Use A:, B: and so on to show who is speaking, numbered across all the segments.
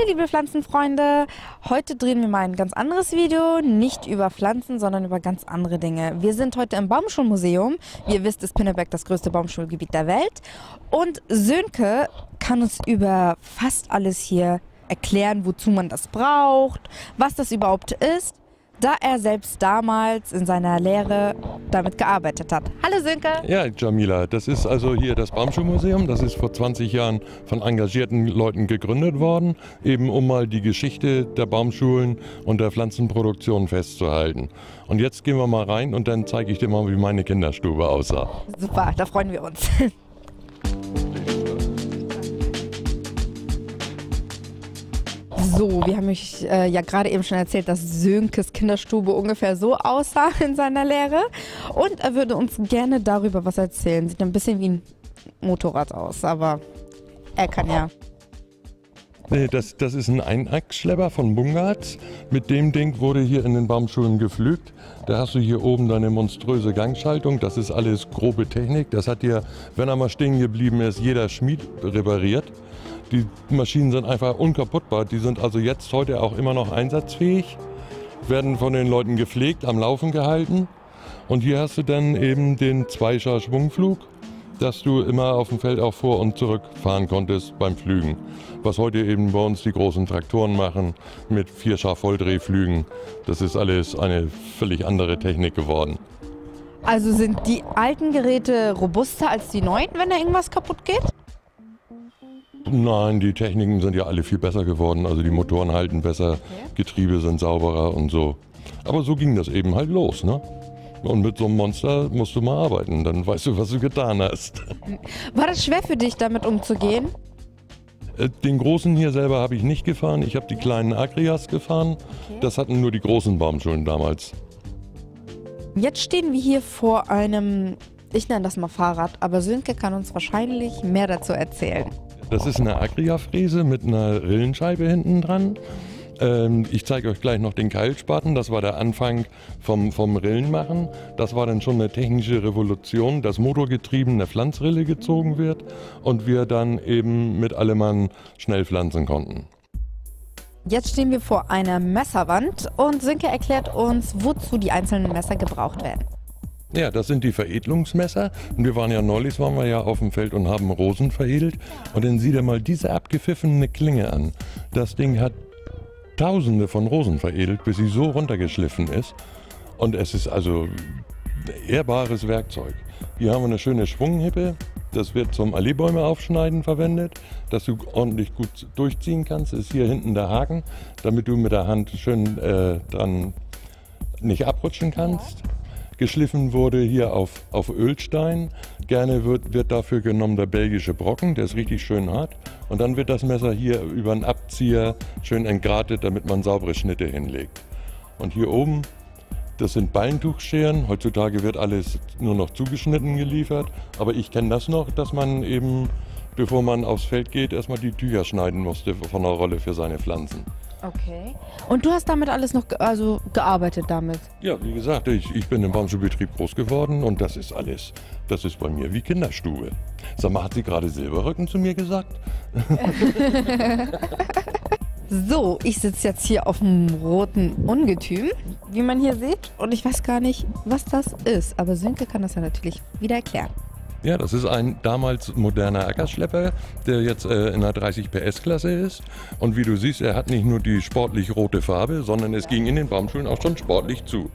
A: Hallo liebe Pflanzenfreunde, heute drehen wir mal ein ganz anderes Video, nicht über Pflanzen, sondern über ganz andere Dinge. Wir sind heute im Baumschulmuseum, wie ihr wisst ist Pinneberg das größte Baumschulgebiet der Welt. Und Sönke kann uns über fast alles hier erklären, wozu man das braucht, was das überhaupt ist da er selbst damals in seiner Lehre damit gearbeitet hat. Hallo Sönke.
B: Ja, Jamila, das ist also hier das Baumschulmuseum. Das ist vor 20 Jahren von engagierten Leuten gegründet worden, eben um mal die Geschichte der Baumschulen und der Pflanzenproduktion festzuhalten. Und jetzt gehen wir mal rein und dann zeige ich dir mal, wie meine Kinderstube aussah.
A: Super, da freuen wir uns. So, wir haben euch äh, ja gerade eben schon erzählt, dass Sönkes Kinderstube ungefähr so aussah in seiner Lehre. Und er würde uns gerne darüber was erzählen. Sieht ein bisschen wie ein Motorrad aus, aber er kann ja.
B: Nee, das, das ist ein Einachsschlepper von Bungards. Mit dem Ding wurde hier in den Baumschulen geflügt. Da hast du hier oben deine monströse Gangschaltung. Das ist alles grobe Technik. Das hat dir, wenn er mal stehen geblieben ist, jeder Schmied repariert. Die Maschinen sind einfach unkaputtbar. Die sind also jetzt heute auch immer noch einsatzfähig, werden von den Leuten gepflegt, am Laufen gehalten. Und hier hast du dann eben den Zweischar-Schwungflug, dass du immer auf dem Feld auch vor und zurück fahren konntest beim Flügen. Was heute eben bei uns die großen Traktoren machen mit Vierschar Volldrehflügen. Das ist alles eine völlig andere Technik geworden.
A: Also sind die alten Geräte robuster als die neuen, wenn da irgendwas kaputt geht?
B: Nein, die Techniken sind ja alle viel besser geworden. Also die Motoren halten besser, Getriebe sind sauberer und so. Aber so ging das eben halt los, ne? Und mit so einem Monster musst du mal arbeiten, dann weißt du, was du getan hast.
A: War das schwer für dich, damit umzugehen?
B: Äh, den großen hier selber habe ich nicht gefahren. Ich habe die kleinen Agrias gefahren. Okay. Das hatten nur die großen Baumschulen damals.
A: Jetzt stehen wir hier vor einem, ich nenne das mal Fahrrad, aber Sönke kann uns wahrscheinlich mehr dazu erzählen.
B: Das ist eine Agria-Fräse mit einer Rillenscheibe hinten dran. Ähm, ich zeige euch gleich noch den Keilspaten. Das war der Anfang vom, vom Rillenmachen. Das war dann schon eine technische Revolution, dass Motorgetrieben eine Pflanzrille gezogen wird und wir dann eben mit allem schnell pflanzen konnten.
A: Jetzt stehen wir vor einer Messerwand und Sönke erklärt uns, wozu die einzelnen Messer gebraucht werden.
B: Ja, das sind die Veredelungsmesser. Und wir waren ja neulich, waren wir ja auf dem Feld und haben Rosen veredelt. Und dann sieh dir mal diese abgepfiffene Klinge an. Das Ding hat Tausende von Rosen veredelt, bis sie so runtergeschliffen ist. Und es ist also ehrbares Werkzeug. Hier haben wir eine schöne Schwunghippe. Das wird zum Alleebäume aufschneiden verwendet, dass du ordentlich gut durchziehen kannst. Ist hier hinten der Haken, damit du mit der Hand schön äh, dran nicht abrutschen kannst. Geschliffen wurde hier auf, auf Ölstein. Gerne wird, wird dafür genommen der belgische Brocken, der ist richtig schön hart. Und dann wird das Messer hier über einen Abzieher schön entgratet, damit man saubere Schnitte hinlegt. Und hier oben, das sind Ballentuchscheren. Heutzutage wird alles nur noch zugeschnitten geliefert. Aber ich kenne das noch, dass man eben, bevor man aufs Feld geht, erstmal die Tücher schneiden musste von der Rolle für seine Pflanzen.
A: Okay. Und du hast damit alles noch ge also gearbeitet damit?
B: Ja, wie gesagt, ich, ich bin im Baumschulbetrieb groß geworden und das ist alles. Das ist bei mir wie Kinderstube. Sag mal, hat sie gerade Silberrücken zu mir gesagt?
A: so, ich sitze jetzt hier auf dem roten Ungetüm, wie man hier sieht. Und ich weiß gar nicht, was das ist. Aber Sönke kann das ja natürlich wieder erklären.
B: Ja, das ist ein damals moderner Ackerschlepper, der jetzt äh, in der 30 PS-Klasse ist. Und wie du siehst, er hat nicht nur die sportlich rote Farbe, sondern es ging in den Baumschulen auch schon sportlich zu.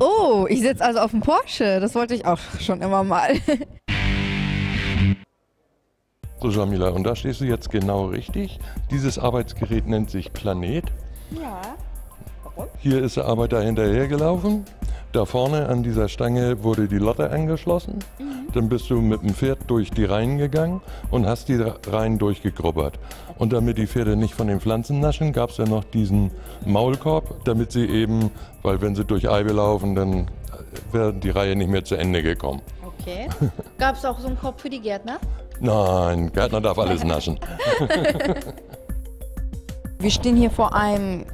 A: Oh, ich sitze also auf dem Porsche. Das wollte ich auch schon immer mal.
B: so, Jamila, und da stehst du jetzt genau richtig. Dieses Arbeitsgerät nennt sich Planet. Ja. Warum? Hier ist der Arbeiter hinterhergelaufen da vorne an dieser Stange wurde die Lotte angeschlossen. Mhm. Dann bist du mit dem Pferd durch die Reihen gegangen und hast die Reihen durchgegrubbert. Und damit die Pferde nicht von den Pflanzen naschen, gab es ja noch diesen Maulkorb, damit sie eben, weil wenn sie durch Eibe laufen, dann wäre die Reihe nicht mehr zu Ende gekommen.
A: Okay. Gab es auch so einen Korb für die Gärtner?
B: Nein, Gärtner darf alles naschen.
A: Wir stehen hier vor einem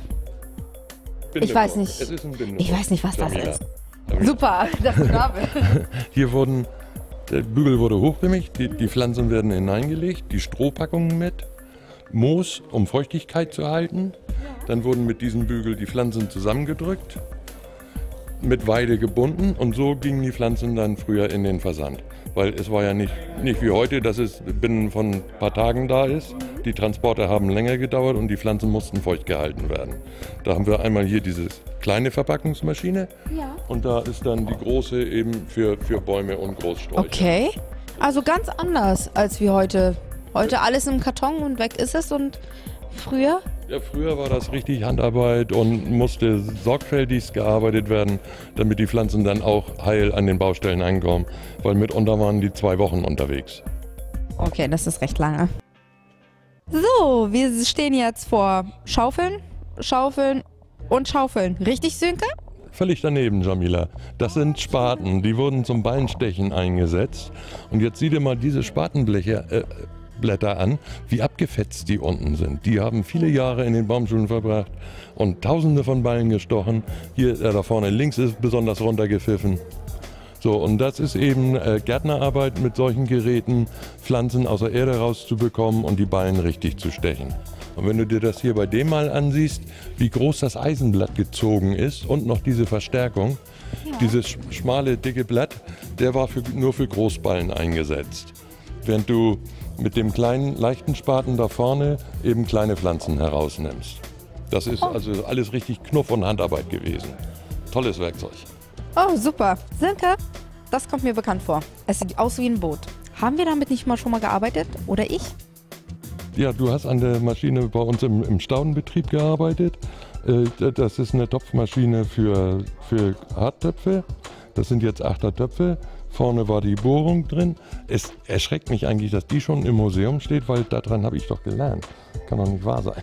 A: ich weiß nicht. Es ist ein Ich weiß nicht, was das ist. Super, dass du da bist.
B: Hier wurden, der Bügel wurde hochgemischt, die, die Pflanzen werden hineingelegt, die Strohpackungen mit. Moos, um Feuchtigkeit zu halten. Dann wurden mit diesem Bügel die Pflanzen zusammengedrückt, mit Weide gebunden und so gingen die Pflanzen dann früher in den Versand. Weil es war ja nicht, nicht wie heute, dass es binnen von ein paar Tagen da ist. Die Transporte haben länger gedauert und die Pflanzen mussten feucht gehalten werden. Da haben wir einmal hier diese kleine Verpackungsmaschine
A: Ja.
B: und da ist dann die große eben für, für Bäume und Großsträucher.
A: Okay. Also ganz anders als wie heute. Heute alles im Karton und weg ist es und früher?
B: Ja, früher war das richtig Handarbeit und musste sorgfältigst gearbeitet werden, damit die Pflanzen dann auch heil an den Baustellen ankommen, weil mitunter waren die zwei Wochen unterwegs.
A: Okay, das ist recht lange. So, wir stehen jetzt vor Schaufeln, Schaufeln und Schaufeln. Richtig, Sönke?
B: Völlig daneben, Jamila. Das sind Spaten, die wurden zum Ballenstechen eingesetzt. Und jetzt sieh dir mal diese Spatenbleche. Äh, Blätter an, wie abgefetzt die unten sind. Die haben viele Jahre in den Baumschulen verbracht und tausende von Ballen gestochen. Hier äh, da vorne links ist besonders runtergepfiffen. So, und das ist eben äh, Gärtnerarbeit mit solchen Geräten, Pflanzen aus der Erde rauszubekommen und die Ballen richtig zu stechen. Und wenn du dir das hier bei dem mal ansiehst, wie groß das Eisenblatt gezogen ist und noch diese Verstärkung, dieses sch- schmale, dicke Blatt, der war für, nur für Großballen eingesetzt. Während du mit dem kleinen, leichten Spaten da vorne eben kleine Pflanzen herausnimmst. Das ist also alles richtig Knuff und Handarbeit gewesen. Tolles Werkzeug.
A: Oh, super. Sönke, das kommt mir bekannt vor. Es sieht aus wie ein Boot. Haben wir damit nicht mal schon mal gearbeitet? Oder ich?
B: Ja, du hast an der Maschine bei uns im, im Staudenbetrieb gearbeitet. Äh, Das ist eine Topfmaschine für, für Harttöpfe. Das sind jetzt achter Töpfe. Vorne war die Bohrung drin. Es erschreckt mich eigentlich, dass die schon im Museum steht, weil daran habe ich doch gelernt. Kann doch nicht wahr sein.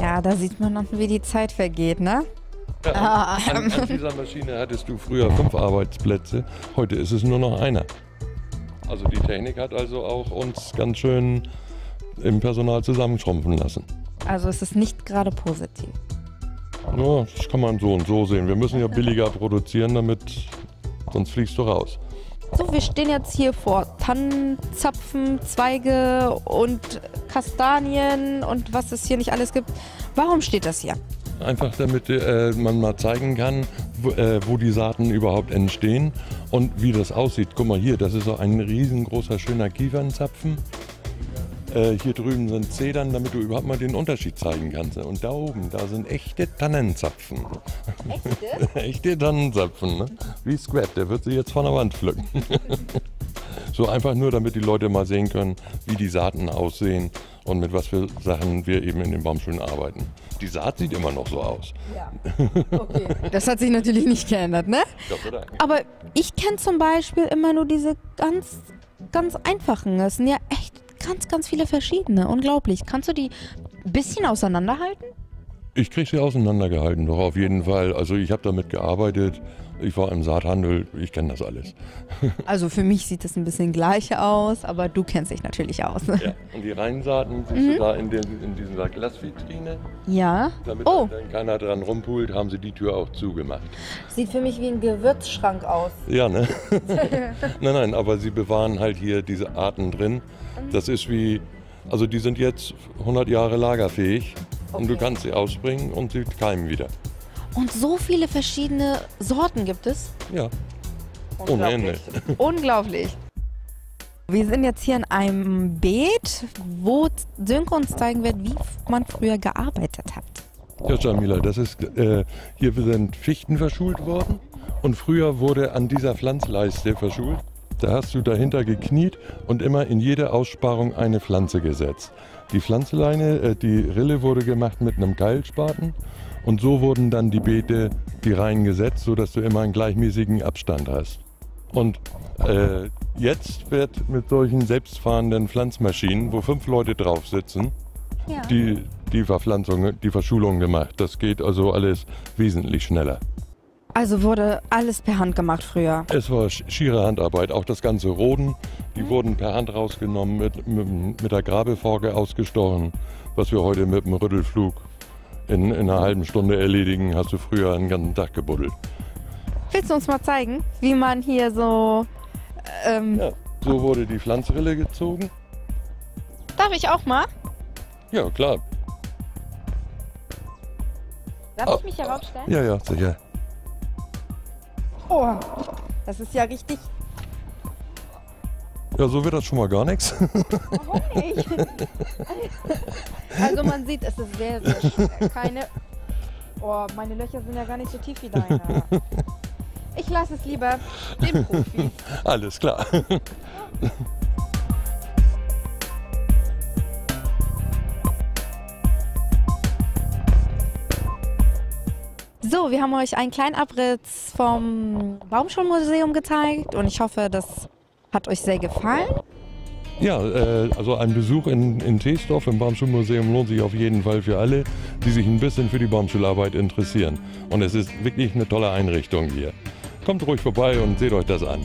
A: Ja, da sieht man noch, wie die Zeit vergeht, ne?
B: Ja, an, an dieser Maschine hattest du früher fünf Arbeitsplätze. Heute ist es nur noch einer. Also die Technik hat also auch uns ganz schön im Personal zusammenschrumpfen lassen.
A: Also es ist nicht gerade positiv.
B: Ja, das kann man so und so sehen. Wir müssen ja billiger produzieren, damit sonst fliegst du raus.
A: So, wir stehen jetzt hier vor Tannenzapfen, Zweige und Kastanien und was es hier nicht alles gibt. Warum steht das hier?
B: Einfach damit äh, man mal zeigen kann, wo, äh, wo die Saaten überhaupt entstehen und wie das aussieht. Guck mal hier, das ist so ein riesengroßer, schöner Kiefernzapfen. Äh, hier drüben sind Zedern, damit du überhaupt mal den Unterschied zeigen kannst. Und da oben, da sind echte Tannenzapfen.
A: Echte?
B: echte Tannenzapfen, ne? Wie Squat, der wird sie jetzt von der Wand pflücken. so einfach nur, damit die Leute mal sehen können, wie die Saaten aussehen und mit was für Sachen wir eben in den Baumschulen arbeiten. Die Saat sieht immer noch so aus.
A: Ja. Okay. Das hat sich natürlich nicht geändert, ne? Aber ich kenne zum Beispiel immer nur diese ganz, ganz einfachen. Das sind ja echt ganz, ganz viele verschiedene. Unglaublich. Kannst du die ein bisschen auseinanderhalten?
B: Ich kriege sie auseinandergehalten, doch auf jeden Fall. Also ich habe damit gearbeitet. Ich war im Saathandel, ich kenne das alles.
A: Also für mich sieht es ein bisschen gleich aus, aber du kennst dich natürlich aus.
B: Ja. Und die Reinsaaten siehst du da in, den, in dieser Glasvitrine.
A: Ja.
B: Damit
A: Oh,
B: dann keiner dran rumpult, haben sie die Tür auch zugemacht.
A: sieht für mich wie ein Gewürzschrank aus.
B: Ja, ne? nein, nein, aber sie bewahren halt hier diese Arten drin. Das ist wie, also die sind jetzt 100 Jahre lagerfähig und du
A: Okay.
B: kannst sie ausbringen und sie keimen wieder.
A: Und so viele verschiedene Sorten gibt es.
B: Ja, ohne Ende.
A: Unglaublich. Wir sind jetzt hier in einem Beet, wo Sönke uns zeigen wird, wie man früher gearbeitet hat.
B: Ja, Jamila, das ist, äh, hier sind Fichten verschult worden und früher wurde an dieser Pflanzleiste verschult. Da hast du dahinter gekniet und immer in jede Aussparung eine Pflanze gesetzt. Die Pflanzleine, äh, die Rille wurde gemacht mit einem Keilspaten und so wurden dann die Beete, die Reihen gesetzt, sodass du immer einen gleichmäßigen Abstand hast. Und äh, jetzt wird mit solchen selbstfahrenden Pflanzmaschinen, wo fünf Leute drauf sitzen,
A: Ja.
B: die, die Verpflanzung, die Verschulung gemacht. Das geht also alles wesentlich schneller.
A: Also wurde alles per Hand gemacht früher.
B: Es war sch- schiere Handarbeit, auch das ganze Roden, die wurden per Hand rausgenommen, mit, mit, mit der Grabeforke ausgestochen, was wir heute mit dem Rüttelflug in, in einer halben Stunde erledigen, hast du früher einen ganzen Tag gebuddelt.
A: Willst du uns mal zeigen, wie man hier so... Ähm,
B: Ja, so wurde die Pflanzrille gezogen.
A: Darf ich auch mal?
B: Ja, klar.
A: Darf ich mich hier raufstellen?
B: Ja, ja, sicher.
A: Oh, das ist ja richtig.
B: Ja, so wird das schon mal gar nichts.
A: Warum nicht? also man sieht, es ist sehr, sehr schwer. Keine. Oh, meine Löcher sind ja gar nicht so tief wie deine. Ich lasse es lieber dem Profi.
B: Alles klar.
A: So, wir haben euch einen kleinen Abriss vom Baumschulmuseum gezeigt und ich hoffe, das hat euch sehr gefallen.
B: Ja, äh, also ein Besuch in, in Teesdorf im Baumschulmuseum lohnt sich auf jeden Fall für alle, die sich ein bisschen für die Baumschularbeit interessieren. Und es ist wirklich eine tolle Einrichtung hier. Kommt ruhig vorbei und seht euch das an.